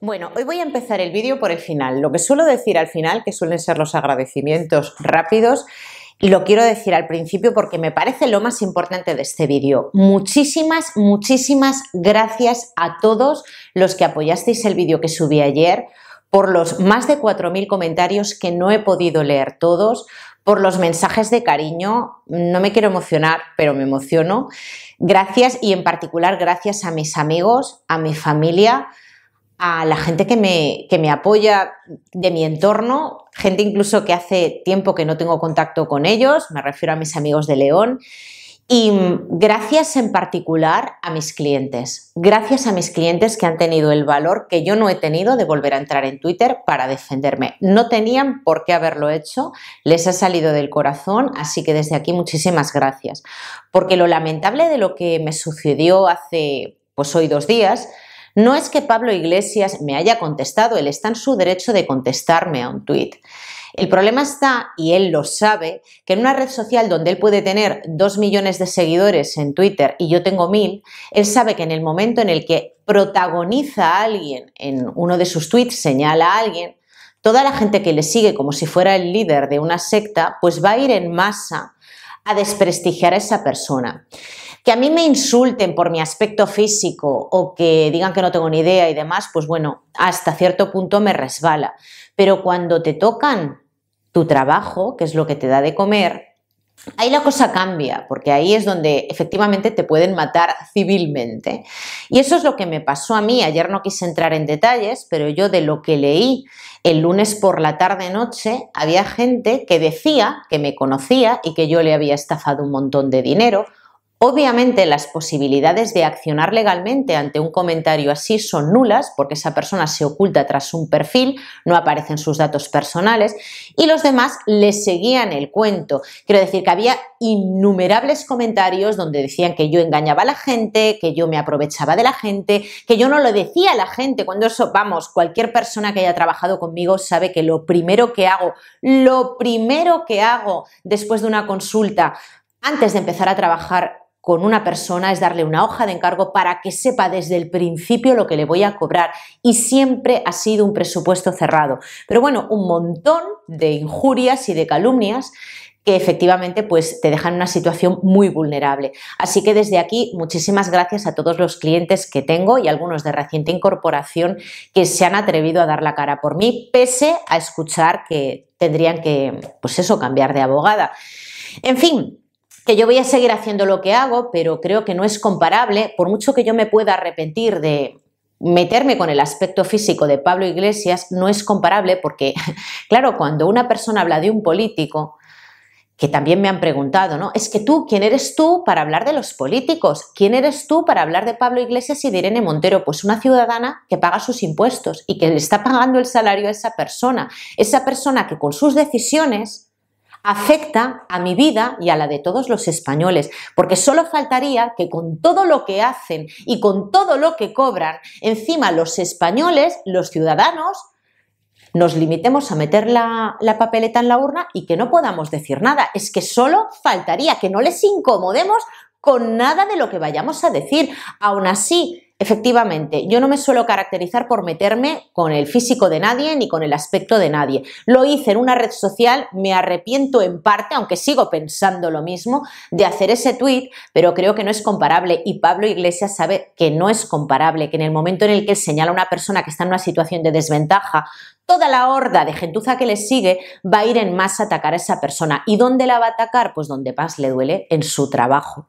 Bueno, hoy voy a empezar el vídeo por el final. Lo que suelo decir al final, que suelen ser los agradecimientos rápidos, lo quiero decir al principio porque me parece lo más importante de este vídeo. Muchísimas, muchísimas gracias a todos los que apoyasteis el vídeo que subí ayer, por los más de 4.000 comentarios que no he podido leer todos, por los mensajes de cariño. No me quiero emocionar, pero me emociono. Gracias y en particular gracias a mis amigos, a mi familia, a la gente que me, que me apoya de mi entorno, gente incluso que hace tiempo que no tengo contacto con ellos, me refiero a mis amigos de León, y gracias en particular a mis clientes, gracias a mis clientes que han tenido el valor que yo no he tenido de volver a entrar en Twitter para defenderme. No tenían por qué haberlo hecho, les ha salido del corazón, así que desde aquí muchísimas gracias. Porque lo lamentable de lo que me sucedió hace, pues hoy dos días, no es que Pablo Iglesias me haya contestado, él está en su derecho de contestarme a un tuit. El problema está, y él lo sabe, que en una red social donde él puede tener dos millones de seguidores en Twitter y yo tengo mil, él sabe que en el momento en el que protagoniza a alguien en uno de sus tweets, señala a alguien, toda la gente que le sigue como si fuera el líder de una secta, pues va a ir en masa a desprestigiar a esa persona. Que a mí me insulten por mi aspecto físico o que digan que no tengo ni idea y demás, pues bueno, hasta cierto punto me resbala. Pero cuando te tocan tu trabajo, que es lo que te da de comer, Ahí la cosa cambia, porque ahí es donde efectivamente te pueden matar civilmente. Y eso es lo que me pasó a mí. Ayer no quise entrar en detalles, pero yo de lo que leí el lunes por la tarde-noche, había gente que decía que me conocía y que yo le había estafado un montón de dinero Obviamente las posibilidades de accionar legalmente ante un comentario así son nulas porque esa persona se oculta tras un perfil, no aparecen sus datos personales y los demás le seguían el cuento. Quiero decir que había innumerables comentarios donde decían que yo engañaba a la gente, que yo me aprovechaba de la gente, que yo no lo decía a la gente. Cuando eso, vamos, cualquier persona que haya trabajado conmigo sabe que lo primero que hago, lo primero que hago después de una consulta, antes de empezar a trabajar con una persona es darle una hoja de encargo para que sepa desde el principio lo que le voy a cobrar y siempre ha sido un presupuesto cerrado. Pero bueno, un montón de injurias y de calumnias que efectivamente pues te dejan una situación muy vulnerable. Así que desde aquí muchísimas gracias a todos los clientes que tengo y algunos de reciente incorporación que se han atrevido a dar la cara por mí pese a escuchar que tendrían que pues eso cambiar de abogada. En fin, que yo voy a seguir haciendo lo que hago, pero creo que no es comparable, por mucho que yo me pueda arrepentir de meterme con el aspecto físico de Pablo Iglesias, no es comparable porque, claro, cuando una persona habla de un político, que también me han preguntado, ¿no? Es que tú, ¿quién eres tú para hablar de los políticos? ¿Quién eres tú para hablar de Pablo Iglesias y de Irene Montero? Pues una ciudadana que paga sus impuestos y que le está pagando el salario a esa persona. Esa persona que con sus decisiones afecta a mi vida y a la de todos los españoles, porque solo faltaría que con todo lo que hacen y con todo lo que cobran, encima los españoles, los ciudadanos, nos limitemos a meter la, papeleta en la urna y que no podamos decir nada. Es que solo faltaría que no les incomodemos con nada de lo que vayamos a decir. Aún así, Efectivamente, yo no me suelo caracterizar por meterme con el físico de nadie ni con el aspecto de nadie. Lo hice en una red social, me arrepiento en parte, aunque sigo pensando lo mismo, de hacer ese tweet, pero creo que no es comparable y Pablo Iglesias sabe que no es comparable, que en el momento en el que señala a una persona que está en una situación de desventaja, toda la horda de gentuza que le sigue va a ir en masa a atacar a esa persona. ¿Y dónde la va a atacar? Pues donde más le duele, en su trabajo.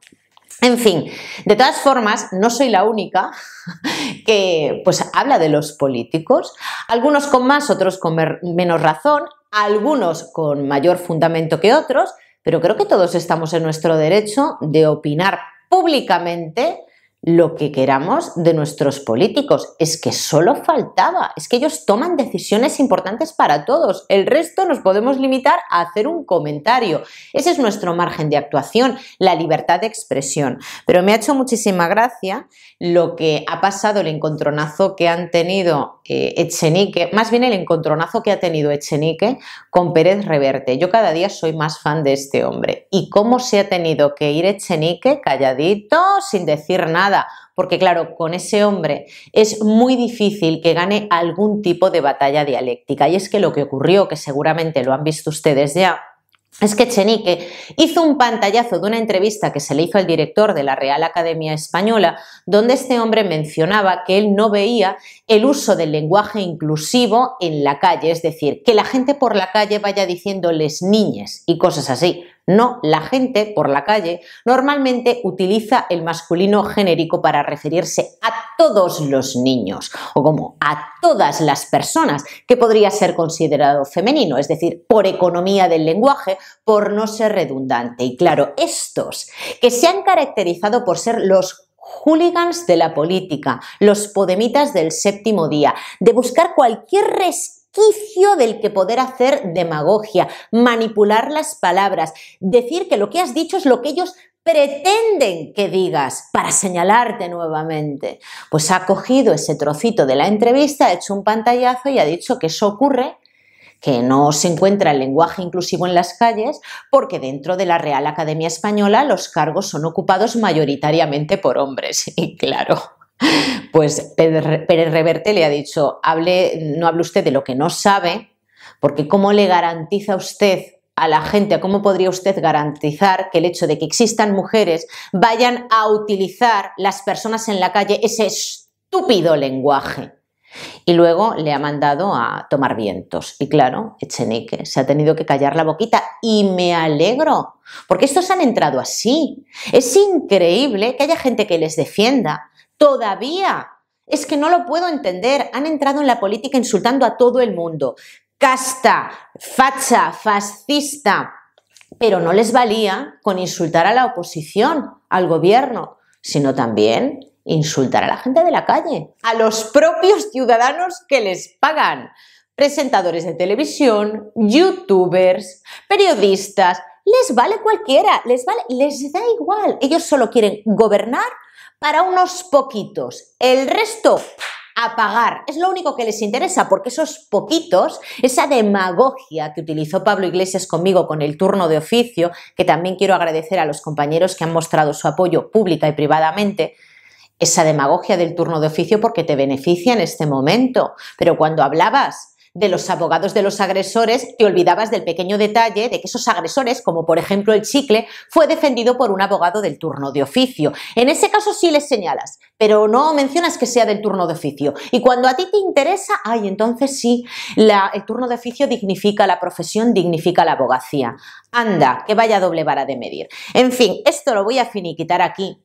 En fin, de todas formas, no soy la única que pues, habla de los políticos, algunos con más, otros con menos razón, algunos con mayor fundamento que otros, pero creo que todos estamos en nuestro derecho de opinar públicamente lo que queramos de nuestros políticos. Es que solo faltaba, es que ellos toman decisiones importantes para todos. El resto nos podemos limitar a hacer un comentario. Ese es nuestro margen de actuación, la libertad de expresión. Pero me ha hecho muchísima gracia lo que ha pasado, el encontronazo que han tenido eh, Echenique, más bien el encontronazo que ha tenido Echenique con Pérez Reverte. Yo cada día soy más fan de este hombre. Y cómo se ha tenido que ir Echenique calladito, sin decir nada porque claro, con ese hombre es muy difícil que gane algún tipo de batalla dialéctica. Y es que lo que ocurrió, que seguramente lo han visto ustedes ya, es que Chenique hizo un pantallazo de una entrevista que se le hizo al director de la Real Academia Española, donde este hombre mencionaba que él no veía el uso del lenguaje inclusivo en la calle, es decir, que la gente por la calle vaya diciéndoles niñes y cosas así. No, la gente por la calle normalmente utiliza el masculino genérico para referirse a todos los niños o como a todas las personas que podría ser considerado femenino, es decir, por economía del lenguaje, por no ser redundante. Y claro, estos que se han caracterizado por ser los hooligans de la política, los podemitas del séptimo día, de buscar cualquier respeto del que poder hacer demagogia, manipular las palabras, decir que lo que has dicho es lo que ellos pretenden que digas para señalarte nuevamente. Pues ha cogido ese trocito de la entrevista, ha hecho un pantallazo y ha dicho que eso ocurre que no se encuentra el lenguaje inclusivo en las calles, porque dentro de la Real Academia Española los cargos son ocupados mayoritariamente por hombres. Y claro, pues Pérez Reverte le ha dicho, no hable usted de lo que no sabe, porque ¿cómo le garantiza usted a la gente, cómo podría usted garantizar que el hecho de que existan mujeres vayan a utilizar las personas en la calle ese estúpido lenguaje? Y luego le ha mandado a tomar vientos. Y claro, Echenique se ha tenido que callar la boquita. Y me alegro, porque estos han entrado así. Es increíble que haya gente que les defienda, Todavía. Es que no lo puedo entender. Han entrado en la política insultando a todo el mundo. Casta, facha, fascista. Pero no les valía con insultar a la oposición, al gobierno, sino también insultar a la gente de la calle, a los propios ciudadanos que les pagan. Presentadores de televisión, youtubers, periodistas, les vale cualquiera, les vale, les da igual. Ellos solo quieren gobernar para unos poquitos. El resto a pagar. Es lo único que les interesa, porque esos poquitos, esa demagogia que utilizó Pablo Iglesias conmigo con el turno de oficio, que también quiero agradecer a los compañeros que han mostrado su apoyo pública y privadamente, esa demagogia del turno de oficio porque te beneficia en este momento. Pero cuando hablabas de los abogados de los agresores, te olvidabas del pequeño detalle de que esos agresores, como por ejemplo el chicle, fue defendido por un abogado del turno de oficio. En ese caso sí les señalas, pero no mencionas que sea del turno de oficio. Y cuando a ti te interesa, ay, entonces sí, el turno de oficio dignifica la profesión, dignifica la abogacía. Anda, que vaya doble vara de medir. En fin, esto lo voy a finiquitar aquí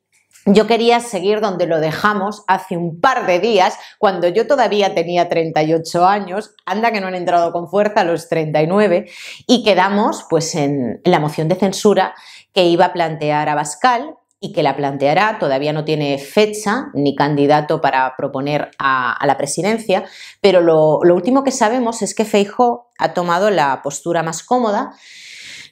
yo quería seguir donde lo dejamos hace un par de días, cuando yo todavía tenía 38 años, anda que no han entrado con fuerza los 39, y quedamos pues en la moción de censura que iba a plantear Abascal y que la planteará, todavía no tiene fecha ni candidato para proponer a, la presidencia, pero lo, lo último que sabemos es que Feijóo ha tomado la postura más cómoda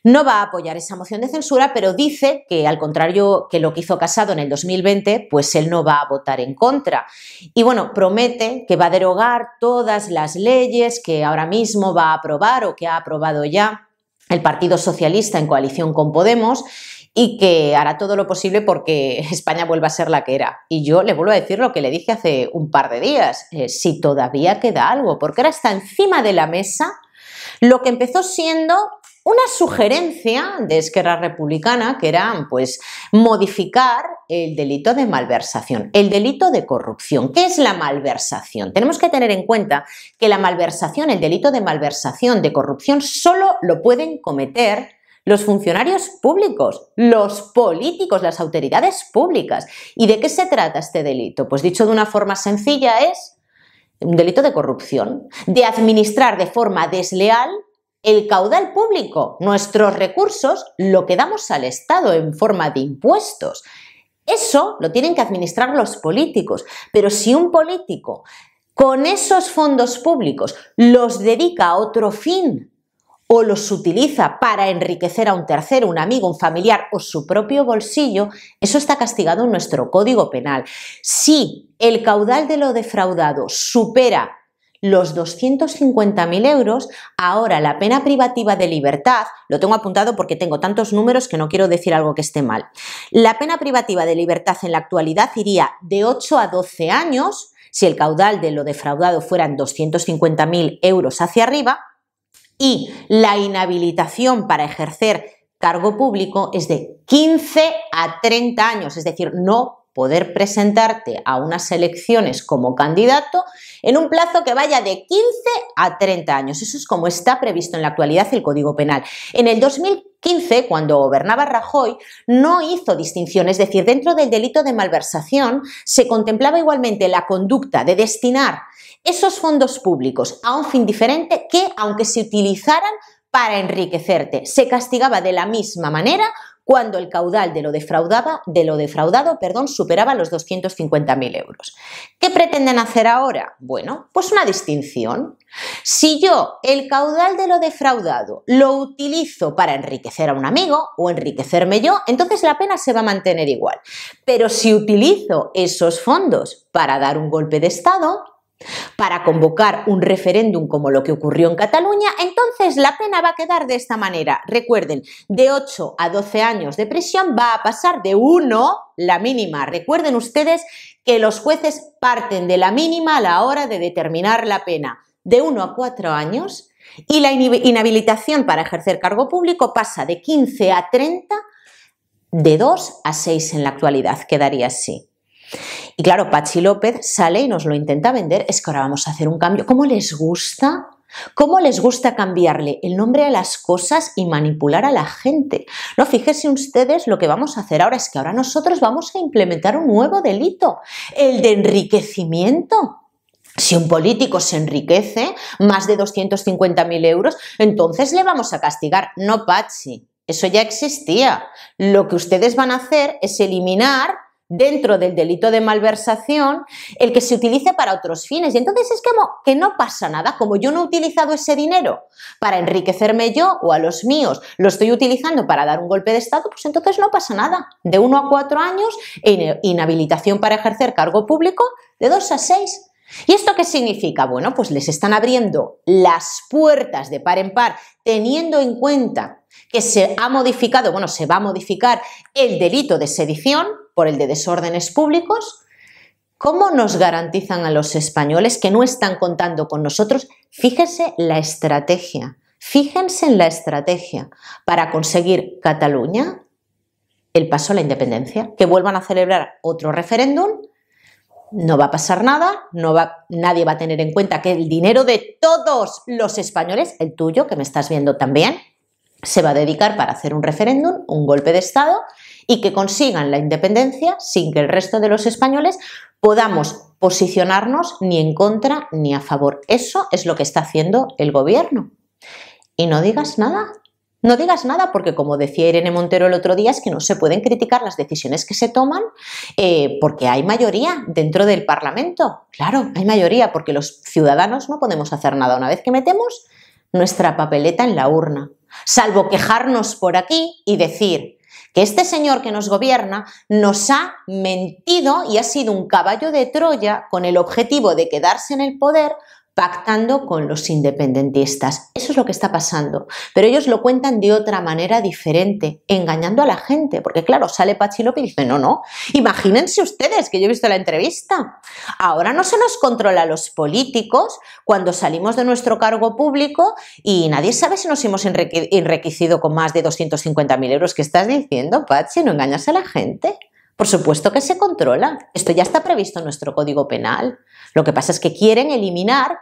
no va a apoyar esa moción de censura, pero dice que al contrario que lo que hizo Casado en el 2020, pues él no va a votar en contra. Y bueno, promete que va a derogar todas las leyes que ahora mismo va a aprobar o que ha aprobado ya el Partido Socialista en coalición con Podemos y que hará todo lo posible porque España vuelva a ser la que era. Y yo le vuelvo a decir lo que le dije hace un par de días, eh, si todavía queda algo, porque ahora está encima de la mesa lo que empezó siendo una sugerencia de Esquerra Republicana que era pues modificar el delito de malversación, el delito de corrupción. ¿Qué es la malversación? Tenemos que tener en cuenta que la malversación, el delito de malversación, de corrupción, solo lo pueden cometer los funcionarios públicos, los políticos, las autoridades públicas. ¿Y de qué se trata este delito? Pues dicho de una forma sencilla es un delito de corrupción, de administrar de forma desleal el caudal público, nuestros recursos, lo que damos al Estado en forma de impuestos. Eso lo tienen que administrar los políticos, pero si un político con esos fondos públicos los dedica a otro fin o los utiliza para enriquecer a un tercero, un amigo, un familiar o su propio bolsillo, eso está castigado en nuestro Código Penal. Si el caudal de lo defraudado supera los 250.000 euros, ahora la pena privativa de libertad, lo tengo apuntado porque tengo tantos números que no quiero decir algo que esté mal, la pena privativa de libertad en la actualidad iría de 8 a 12 años, si el caudal de lo defraudado fueran 250.000 euros hacia arriba, y la inhabilitación para ejercer cargo público es de 15 a 30 años, es decir, no poder presentarte a unas elecciones como candidato en un plazo que vaya de 15 a 30 años. Eso es como está previsto en la actualidad el Código Penal. En el 2015, cuando gobernaba Rajoy, no hizo distinción, es decir, dentro del delito de malversación se contemplaba igualmente la conducta de destinar esos fondos públicos a un fin diferente que, aunque se utilizaran para enriquecerte, se castigaba de la misma manera cuando el caudal de lo, defraudaba, de lo defraudado perdón, superaba los 250.000 euros. ¿Qué pretenden hacer ahora? Bueno, pues una distinción. Si yo el caudal de lo defraudado lo utilizo para enriquecer a un amigo o enriquecerme yo, entonces la pena se va a mantener igual. Pero si utilizo esos fondos para dar un golpe de Estado, para convocar un referéndum como lo que ocurrió en Cataluña, la pena va a quedar de esta manera. Recuerden, de 8 a 12 años de prisión va a pasar de 1, la mínima. Recuerden ustedes que los jueces parten de la mínima a la hora de determinar la pena, de 1 a 4 años, y la inhabilitación para ejercer cargo público pasa de 15 a 30, de 2 a 6 en la actualidad, quedaría así. Y claro, Pachi López sale y nos lo intenta vender, es que ahora vamos a hacer un cambio. ¿Cómo les gusta? ¿Cómo les gusta cambiarle el nombre a las cosas y manipular a la gente? No, fíjense ustedes, lo que vamos a hacer ahora es que ahora nosotros vamos a implementar un nuevo delito, el de enriquecimiento. Si un político se enriquece más de 250.000 euros, entonces le vamos a castigar. No, Pachi, eso ya existía. Lo que ustedes van a hacer es eliminar dentro del delito de malversación el que se utilice para otros fines. Y entonces es como que no pasa nada, como yo no he utilizado ese dinero para enriquecerme yo o a los míos, lo estoy utilizando para dar un golpe de Estado, pues entonces no pasa nada. De uno a cuatro años, inhabilitación para ejercer cargo público, de dos a seis. ¿Y esto qué significa? Bueno, pues les están abriendo las puertas de par en par, teniendo en cuenta que se ha modificado, bueno, se va a modificar el delito de sedición por el de desórdenes públicos. ¿Cómo nos garantizan a los españoles que no están contando con nosotros? Fíjense la estrategia, fíjense en la estrategia para conseguir Cataluña, el paso a la independencia, que vuelvan a celebrar otro referéndum no va a pasar nada, no va, nadie va a tener en cuenta que el dinero de todos los españoles, el tuyo, que me estás viendo también, se va a dedicar para hacer un referéndum, un golpe de Estado y que consigan la independencia sin que el resto de los españoles podamos posicionarnos ni en contra ni a favor. Eso es lo que está haciendo el gobierno. Y no digas nada, no digas nada porque, como decía Irene Montero el otro día, es que no se pueden criticar las decisiones que se toman eh, porque hay mayoría dentro del Parlamento. Claro, hay mayoría porque los ciudadanos no podemos hacer nada una vez que metemos nuestra papeleta en la urna salvo quejarnos por aquí y decir que este señor que nos gobierna nos ha mentido y ha sido un caballo de Troya con el objetivo de quedarse en el poder pactando con los independentistas. Eso es lo que está pasando. Pero ellos lo cuentan de otra manera diferente, engañando a la gente. Porque claro, sale Pachi López y dice, no, no, imagínense ustedes, que yo he visto la entrevista. Ahora no se nos controla a los políticos cuando salimos de nuestro cargo público y nadie sabe si nos hemos enriquecido con más de 250.000 euros. ¿Qué estás diciendo, Pachi? ¿No engañas a la gente? Por supuesto que se controla. Esto ya está previsto en nuestro Código Penal. Lo que pasa es que quieren eliminar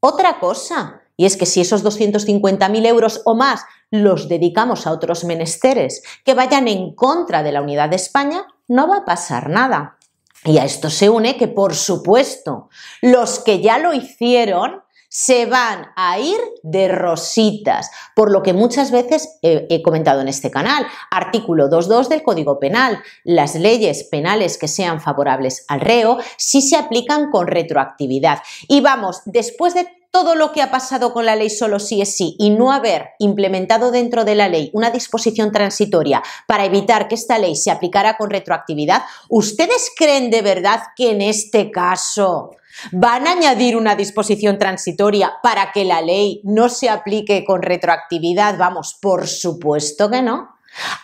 otra cosa. Y es que si esos 250.000 euros o más los dedicamos a otros menesteres que vayan en contra de la unidad de España, no va a pasar nada. Y a esto se une que, por supuesto, los que ya lo hicieron se van a ir de rositas, por lo que muchas veces he, comentado en este canal, artículo 2.2 del Código Penal, las leyes penales que sean favorables al reo sí se aplican con retroactividad. Y vamos, después de todo lo que ha pasado con la ley solo sí es sí y no haber implementado dentro de la ley una disposición transitoria para evitar que esta ley se aplicara con retroactividad, ¿ustedes creen de verdad que en este caso ¿Van a añadir una disposición transitoria para que la ley no se aplique con retroactividad? Vamos, por supuesto que no.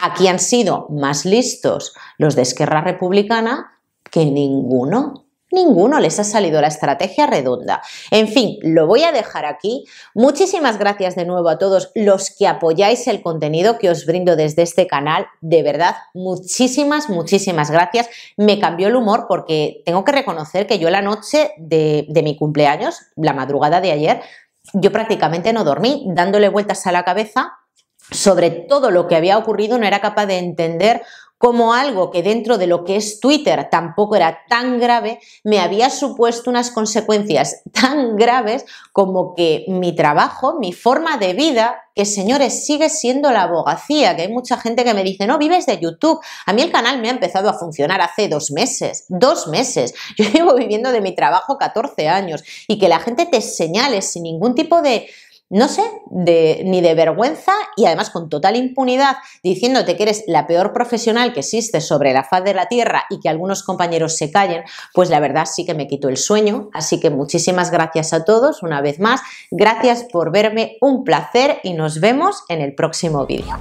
Aquí han sido más listos los de Esquerra Republicana que ninguno. Ninguno les ha salido la estrategia redonda. En fin, lo voy a dejar aquí. Muchísimas gracias de nuevo a todos los que apoyáis el contenido que os brindo desde este canal. De verdad, muchísimas, muchísimas gracias. Me cambió el humor porque tengo que reconocer que yo la noche de, de mi cumpleaños, la madrugada de ayer, yo prácticamente no dormí, dándole vueltas a la cabeza sobre todo lo que había ocurrido, no era capaz de entender como algo que dentro de lo que es Twitter tampoco era tan grave, me había supuesto unas consecuencias tan graves como que mi trabajo, mi forma de vida, que señores sigue siendo la abogacía, que hay mucha gente que me dice, no, vives de YouTube. A mí el canal me ha empezado a funcionar hace dos meses, dos meses. Yo llevo viviendo de mi trabajo 14 años y que la gente te señale sin ningún tipo de no sé, ni de vergüenza y además con total impunidad, diciéndote que eres la peor profesional que existe sobre la faz de la tierra y que algunos compañeros se callen, pues la verdad sí que me quito el sueño. Así que muchísimas gracias a todos una vez más. Gracias por verme, un placer y nos vemos en el próximo vídeo.